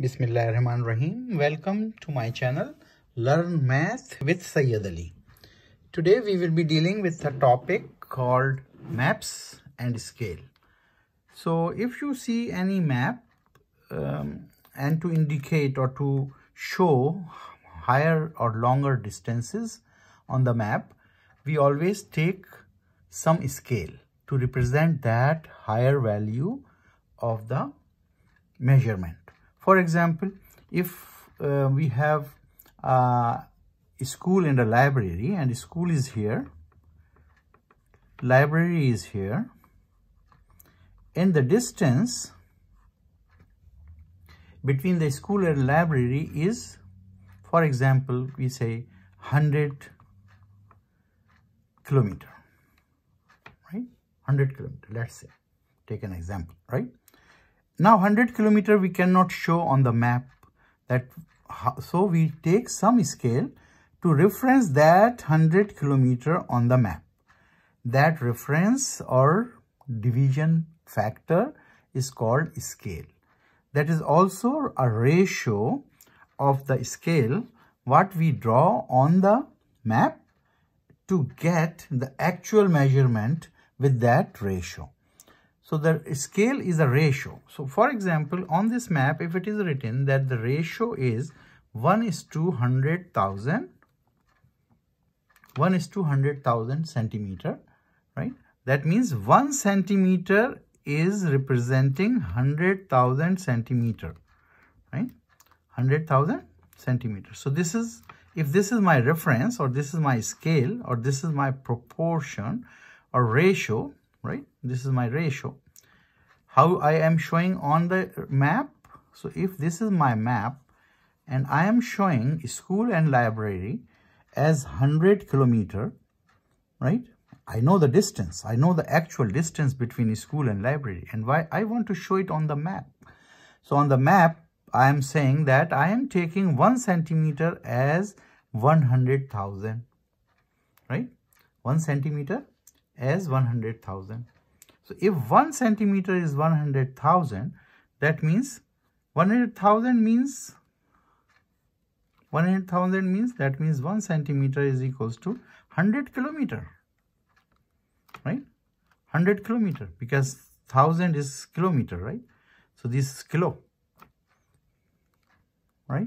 Bismillahirrahmanirrahim. Welcome to my channel Learn Math with Syed Ali. Today we will be dealing with a topic called maps and scale. So if you see any map um, and to indicate or to show higher or longer distances on the map, we always take some scale to represent that higher value of the measurement. For example, if uh, we have a school and a library and the school is here, library is here, and the distance between the school and library is, for example, we say 100 kilometer, right? 100 kilometer, let's say, take an example, right? Now 100 kilometer we cannot show on the map that so we take some scale to reference that 100 kilometer on the map. That reference or division factor is called scale. That is also a ratio of the scale what we draw on the map to get the actual measurement with that ratio. So the scale is a ratio. So for example, on this map, if it is written that the ratio is 1 is to 100,000, 1 is to 100,000 centimeter, right? That means 1 centimeter is representing 100,000 centimeter, right? 100,000 centimeter. So this is, if this is my reference or this is my scale or this is my proportion or ratio, right? This is my ratio. How I am showing on the map. So if this is my map and I am showing school and library as 100 kilometer, right? I know the distance. I know the actual distance between school and library and why I want to show it on the map. So on the map, I am saying that I am taking one centimeter as 100,000, right? One centimeter as 100,000. So if 1 centimeter is 100,000, that means 100,000 means 100,000 means that means 1 centimeter is equals to 100 kilometer. Right? 100 kilometer because 1000 is kilometer, right? So this is kilo. Right?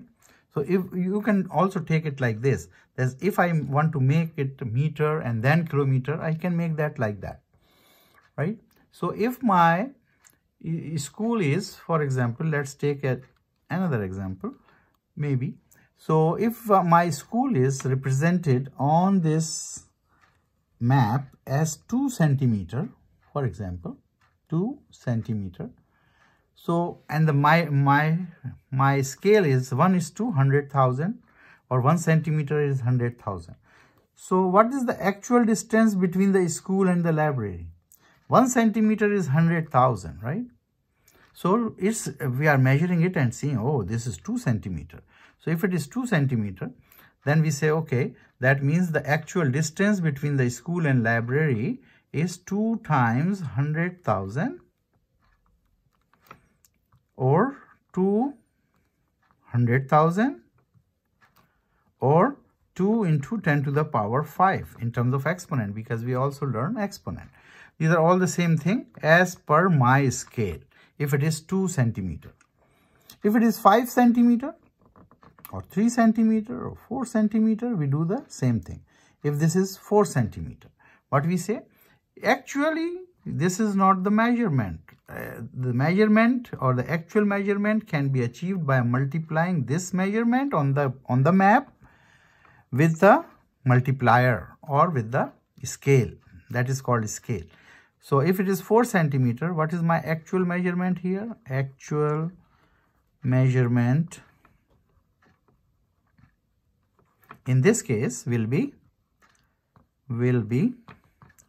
So if you can also take it like this, that if I want to make it meter and then kilometer, I can make that like that, right? So if my school is, for example, let's take a, another example, maybe. So if uh, my school is represented on this map as 2 centimeter, for example, 2 centimeter, so, and the, my, my, my scale is 1 is to 100,000 or 1 centimeter is 100,000. So, what is the actual distance between the school and the library? 1 centimeter is 100,000, right? So, it's, we are measuring it and seeing, oh, this is 2 centimeter. So, if it is 2 centimeter, then we say, okay, that means the actual distance between the school and library is 2 times 100,000 or 200,000 or 2 into 10 to the power 5 in terms of exponent because we also learn exponent. These are all the same thing as per my scale if it is 2 centimeter. If it is 5 centimeter or 3 centimeter or 4 centimeter, we do the same thing. If this is 4 centimeter, what we say? Actually, this is not the measurement. The measurement or the actual measurement can be achieved by multiplying this measurement on the on the map with the multiplier or with the scale. That is called scale. So if it is 4 centimeter what is my actual measurement here? Actual measurement in this case will be will be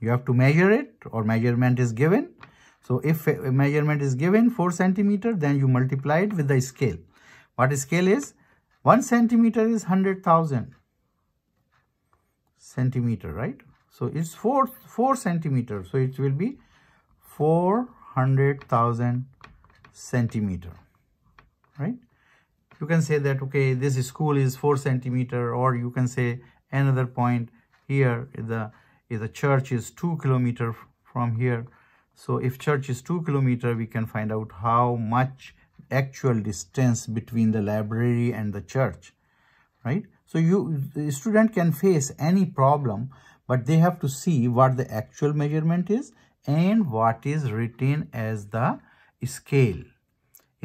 you have to measure it or measurement is given. So if a measurement is given 4 centimeter, then you multiply it with the scale. What scale is? 1 centimeter is 100,000 centimeter, right? So it's 4, 4 centimeter. So it will be 400,000 centimeter, right? you can say that okay this school is four centimeter or you can say another point here the the church is two kilometer from here so if church is two kilometer we can find out how much actual distance between the library and the church right? So you student can face any problem but they have to see what the actual measurement is and what is written as the scale.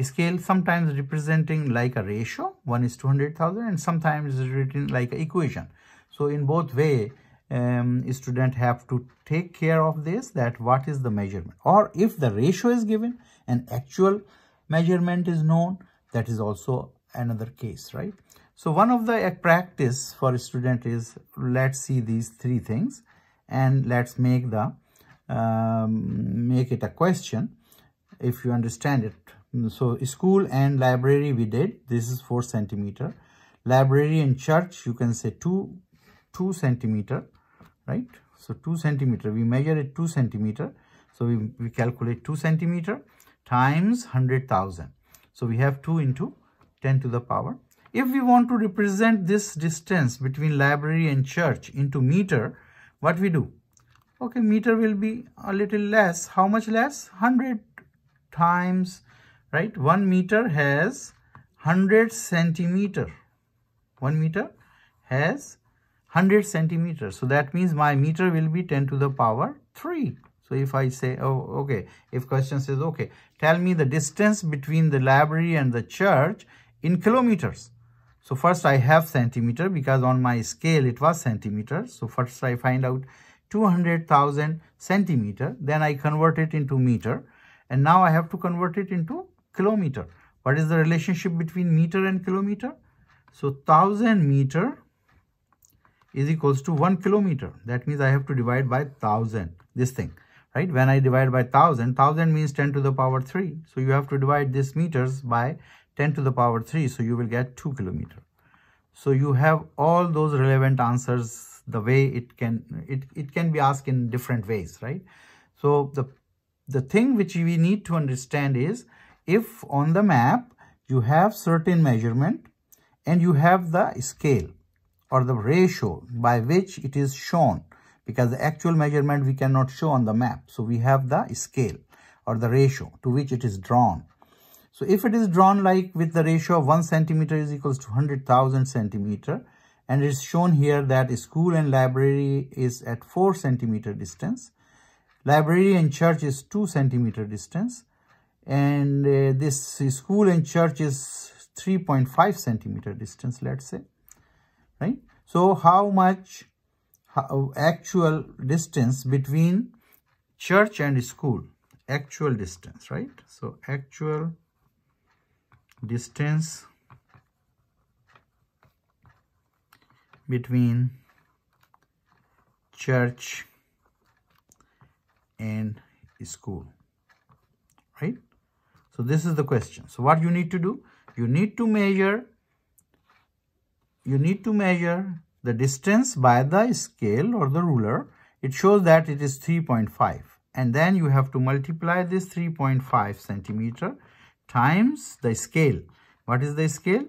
Scale sometimes representing like a ratio 1 is 200,000 and sometimes is written like an equation. So in both way um, student have to take care of this that what is the measurement? Or if the ratio is given and actual measurement is known that is also another case right? So one of the practice for a student is let's see these three things and let's make the um, make it a question. If you understand it. So school and library we did. This is four centimeter. Library and church you can say two two centimeter right? So two centimeter we measure it two centimeter. So we, we calculate two centimeter times hundred thousand. So we have two into 10 to the power. If we want to represent this distance between library and church into meter what we do? Okay meter will be a little less. How much less? 100 times right? One meter has 100 centimeter. One meter has 100 centimeters. So that means my meter will be 10 to the power 3 so if i say oh okay. If question says okay tell me the distance between the library and the church in kilometers. So first i have centimeter because on my scale it was centimeter. So first i find out 200,000 centimeter. Then i convert it into meter. And now i have to convert it into kilometer. What is the relationship between meter and kilometer? So 1000 meter is equals to 1 kilometer. That means I have to divide by 1000, this thing, right? When I divide by 1000, 1000 means 10 to the power 3. So you have to divide this meters by 10 to the power 3. So you will get 2 kilometer. So you have all those relevant answers the way it can, it, it can be asked in different ways, right? So the, the thing which we need to understand is if on the map you have certain measurement and you have the scale or the ratio by which it is shown because the actual measurement we cannot show on the map. So we have the scale or the ratio to which it is drawn. So if it is drawn like with the ratio of 1 centimeter is equals to 100,000 centimeter and it is shown here that school and library is at 4 centimeter distance. Library and church is 2 centimeter distance and uh, this school and church is 3.5 centimeter distance let's say right? So how much how, actual distance between church and school? Actual distance right? So actual distance between church and school. Right? So this is the question. So what you need to do? You need to measure you need to measure the distance by the scale or the ruler. It shows that it is 3.5 and then you have to multiply this 3.5 centimeter times the scale. What is the scale?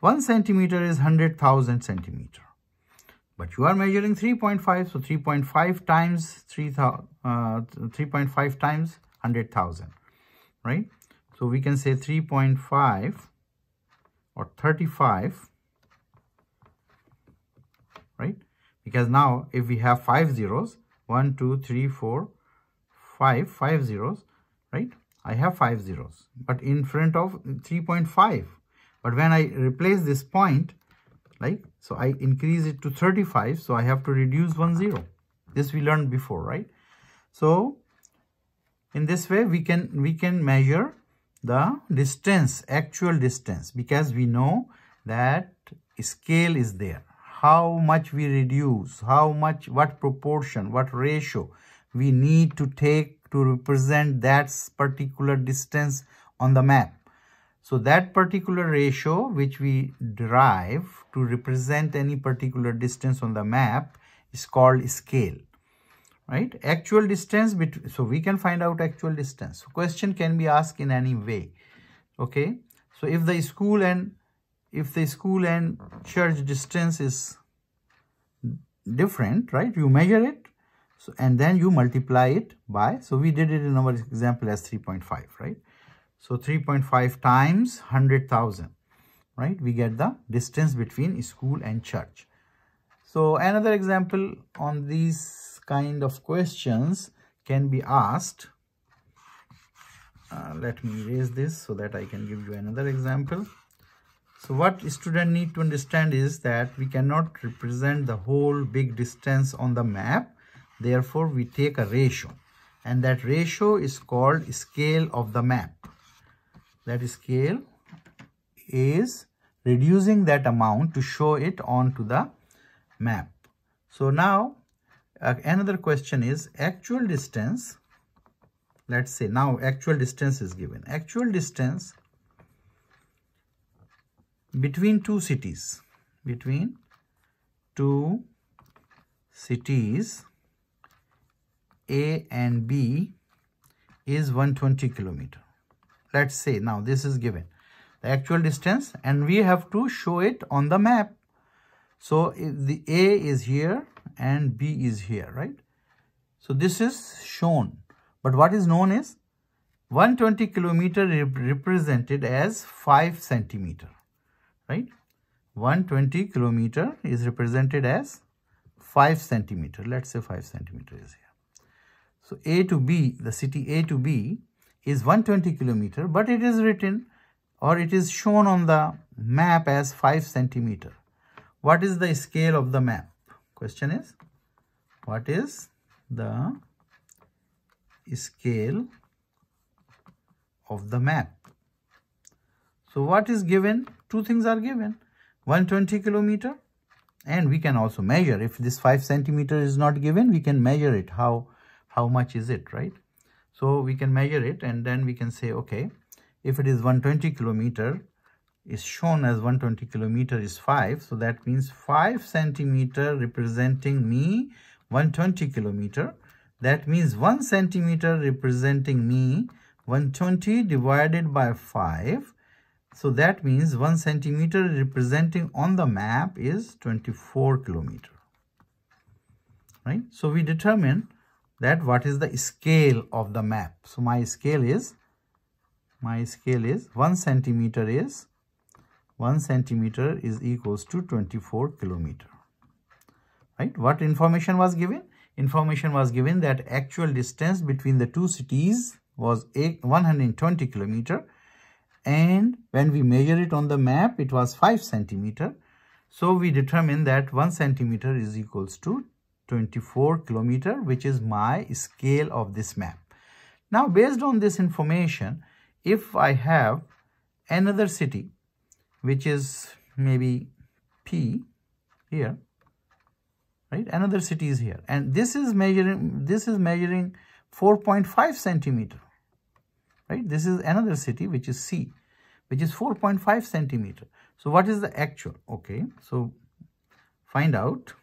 1 centimeter is 100,000 centimeter. But you are measuring 3.5, so 3.5 times 3, uh, 3.5 times 100,000 right? So we can say 3.5 or 35, right? Because now if we have five zeros, one, two, three, four, five, five zeros, right? I have five zeros, but in front of 3.5. But when I replace this point, like, so I increase it to 35, so I have to reduce one zero. This we learned before, right? So in this way we can we can measure the distance actual distance because we know that scale is there how much we reduce how much what proportion what ratio we need to take to represent that particular distance on the map. So that particular ratio which we derive to represent any particular distance on the map is called scale right? Actual distance between so we can find out actual distance. Question can be asked in any way okay? So if the school and if the school and church distance is different, right? You measure it so, and then you multiply it by, so we did it in our example as 3.5, right? So 3.5 times 100,000, right? We get the distance between school and church. So another example on these kind of questions can be asked. Uh, let me erase this so that I can give you another example. So what student need to understand is that we cannot represent the whole big distance on the map. Therefore, we take a ratio and that ratio is called scale of the map. That scale is reducing that amount to show it onto the map. So now uh, another question is actual distance. Let's say now actual distance is given. Actual distance between two cities between two cities A and B is 120 kilometer. Let's say now this is given the actual distance and we have to show it on the map. So the A is here and B is here, right? So this is shown. But what is known is 120 kilometer rep represented as 5 centimeter right? 120 kilometer is represented as 5 centimeter. Let's say 5 centimeter is here. So a to b the city a to b is 120 kilometer but it is written or it is shown on the map as 5 centimeter. What is the scale of the map? Question is what is the scale of the map so what is given? Two things are given. 120 kilometer and we can also measure. If this 5 centimeter is not given we can measure it. How how much is it right? So we can measure it and then we can say okay if it is 120 kilometer is shown as 120 kilometer is 5 so that means 5 centimeter representing me 120 kilometer. That means 1 centimeter representing me 120 divided by 5 so that means 1 centimeter representing on the map is 24 kilometer. Right? So we determine that what is the scale of the map. So my scale is, my scale is 1 centimeter is, 1 centimeter is equals to 24 kilometer. Right? What information was given? Information was given that actual distance between the two cities was 120 kilometer and when we measure it on the map it was 5 centimeter. So we determine that 1 centimeter is equals to 24 kilometer which is my scale of this map. Now based on this information if I have another city which is maybe P here right? Another city is here. And this is measuring this is measuring 4.5 centimeter right? This is another city which is C, which is 4.5 centimeter. So what is the actual? Okay, so find out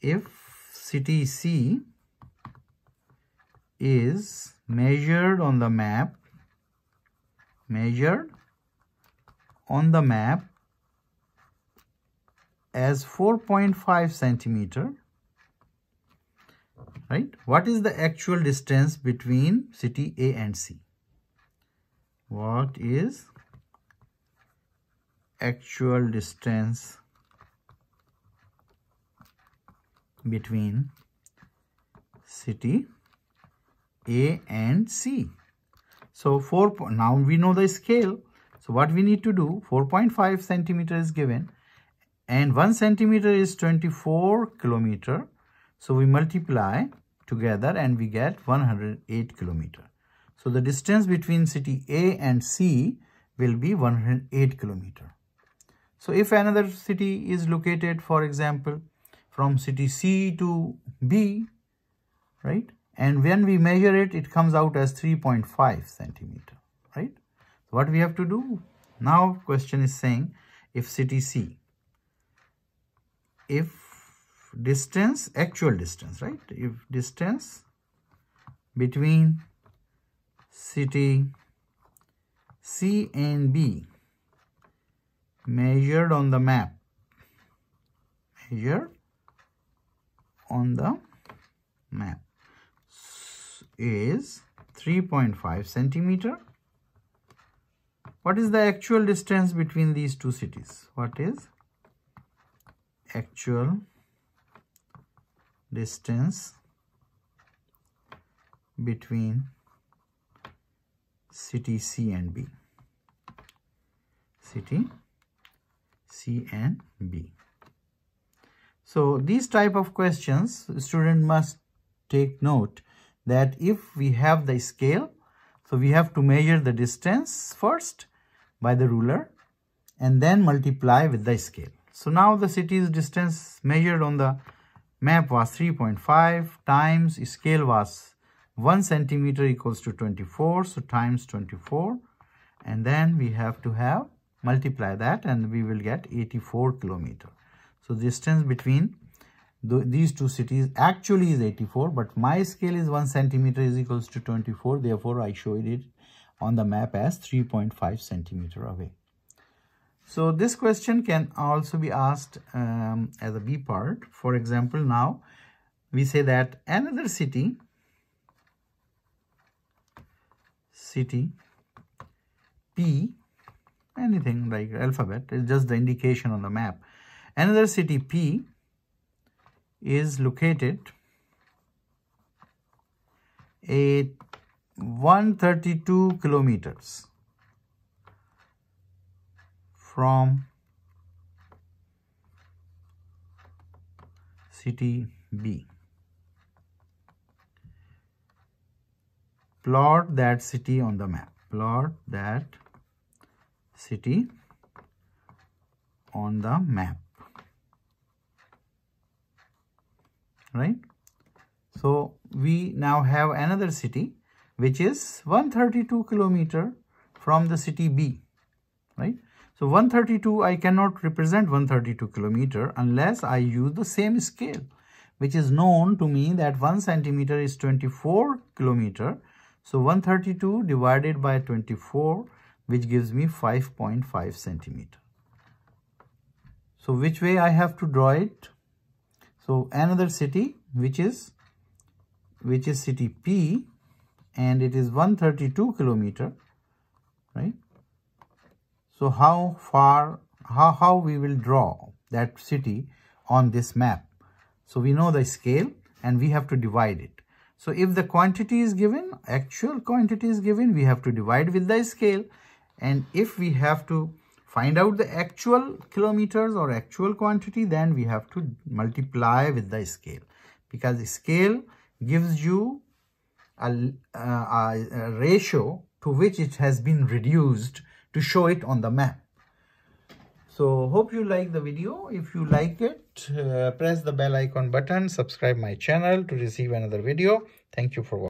if city C is measured on the map, measured on the map as 4.5 centimeter right? What is the actual distance between city A and C? What is actual distance between city A and C? So 4, now we know the scale. So what we need to do, 4.5 centimeter is given and 1 centimeter is 24 kilometer. So we multiply together and we get 108 kilometer. So the distance between city A and C will be 108 kilometer. So if another city is located, for example, from city C to B, right? And when we measure it, it comes out as 3.5 centimeter, right? So what we have to do? Now question is saying if city C, if distance actual distance right? If distance between city C and B measured on the map measured on the map is 3.5 centimeter. What is the actual distance between these two cities? What is actual distance between city C and B. City C and B. So these type of questions student must take note that if we have the scale so we have to measure the distance first by the ruler and then multiply with the scale. So now the city's distance measured on the map was 3.5 times scale was 1 centimeter equals to 24 so times 24 and then we have to have multiply that and we will get 84 kilometer. So distance between the, these two cities actually is 84 but my scale is 1 centimeter is equals to 24 therefore i showed it on the map as 3.5 centimeter away so this question can also be asked um, as a B part. For example, now we say that another city, city P, anything like alphabet, is just the indication on the map. Another city P is located at 132 kilometers from city B. Plot that city on the map. Plot that city on the map. Right? So, we now have another city which is 132 kilometer from the city B. Right? So 132, I cannot represent 132 kilometer unless I use the same scale, which is known to me that 1 centimeter is 24 kilometer. So 132 divided by 24, which gives me 5.5 centimeter. So which way I have to draw it? So another city, which is, which is city P, and it is 132 kilometer, right? So how far, how, how we will draw that city on this map. So we know the scale and we have to divide it. So if the quantity is given, actual quantity is given, we have to divide with the scale. And if we have to find out the actual kilometers or actual quantity, then we have to multiply with the scale. Because the scale gives you a, a, a ratio to which it has been reduced to show it on the map. So hope you like the video. If you like it, uh, press the bell icon button, subscribe my channel to receive another video. Thank you for watching.